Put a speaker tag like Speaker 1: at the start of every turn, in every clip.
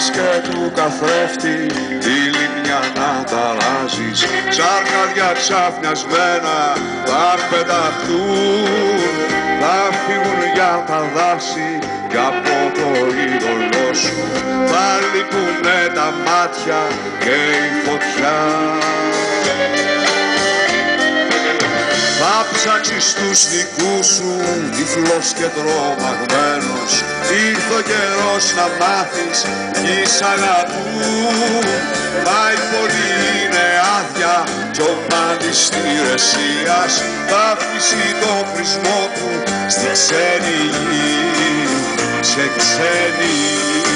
Speaker 1: μιας και του καθρέφτη τη λιμιά να ταράζεις σαν καρδιά ξαφνιασμένα θα πεταχτούν θα φύγουν για τα δάση. Και από το είδωλό σου θα λυπούνε τα μάτια και η φωτιά ψάξεις τους δικούς σου τυφλός και τρομαγμένος. Ήρθε ο καιρός να μάθεις κι σ' αγαπούν Μα η πόλη είναι άδεια κι ο μάτης της Θα αφήσει το χρησμό του στη ξένη γη, σε ξένη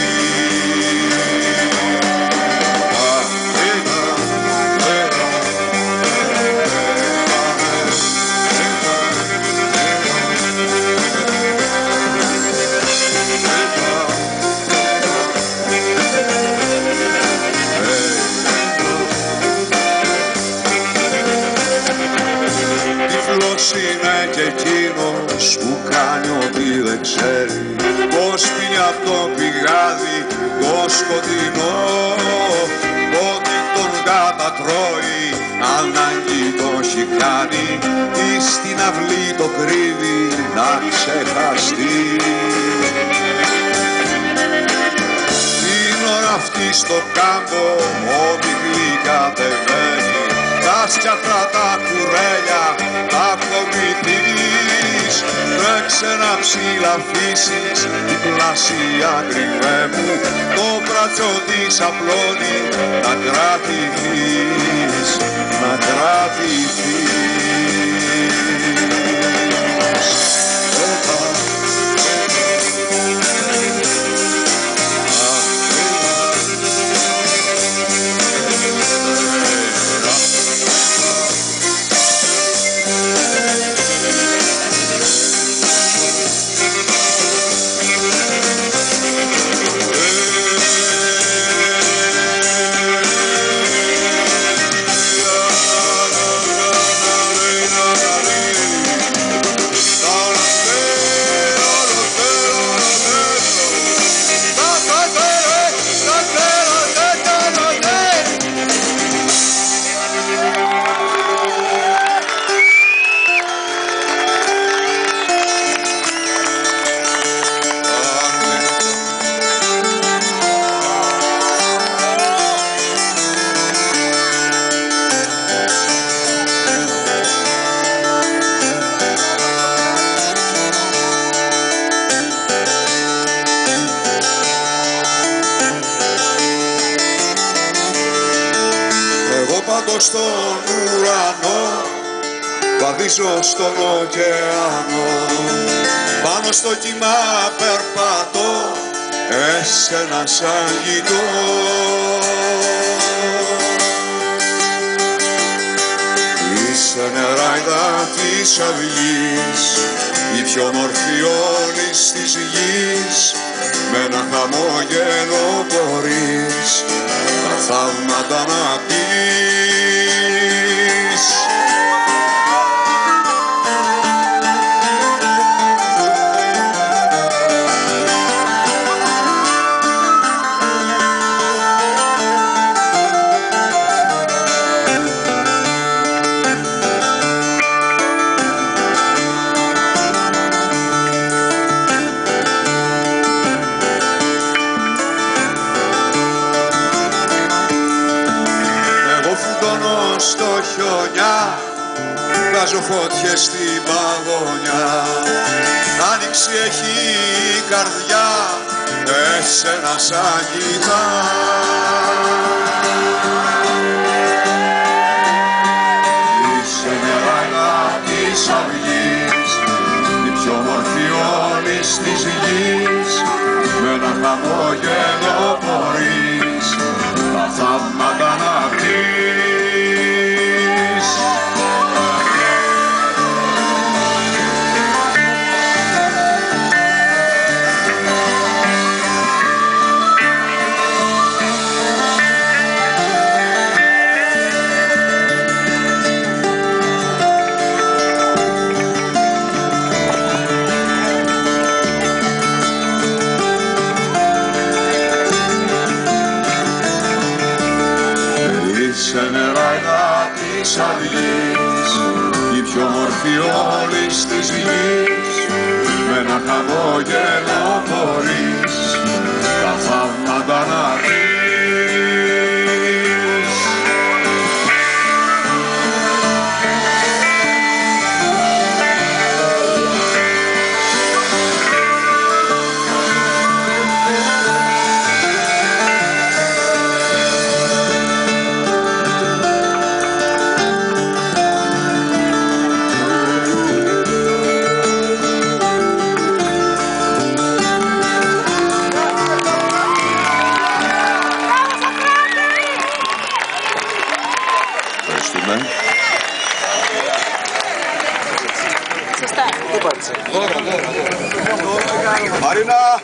Speaker 1: ξέρει. Πως πίνει από το πηγάδι το σκοτεινό. Ότι τον κατατρώει ανάγκη το έχει κάνει. Ή στην αυλή το κρύβει να ξεχαστεί. Την ώρα αυτή στο κάμπο ό,τι γλυκατευαίνει τα σκιαθρά τα κουρέλια τα κομιτής τρέξε να ψηλαφίσεις την πλασία κρυβέ μου. Το μπράτσο της απλώνει να κρατηθείς να κρατηθείς στον ουρανό βαδίζω στον ωκεανό. Πάνω στο κύμα περπατώ εσένα σαν γητώ Είσαι νεράιδα της αυγής η πιο μορφή όλης της γης με ένα χαμόγελο μπορείς τα θαύματα να πεις
Speaker 2: βγάζω φώτιες στην παγωνιά. Άνοιξη έχει η καρδιά εσένα σαν κοιτά. Είσαι νεράγα της αυγής η πιο μορφή όλης της γης. Με ένα χαμόγελο μπορείς τα θαύματα να
Speaker 1: σε νερά της αυλής η πιο μορφή όλης της γης με ένα χαμόγελο χωρίς. Τα θαύματα να 걸어
Speaker 2: 걸어 마리나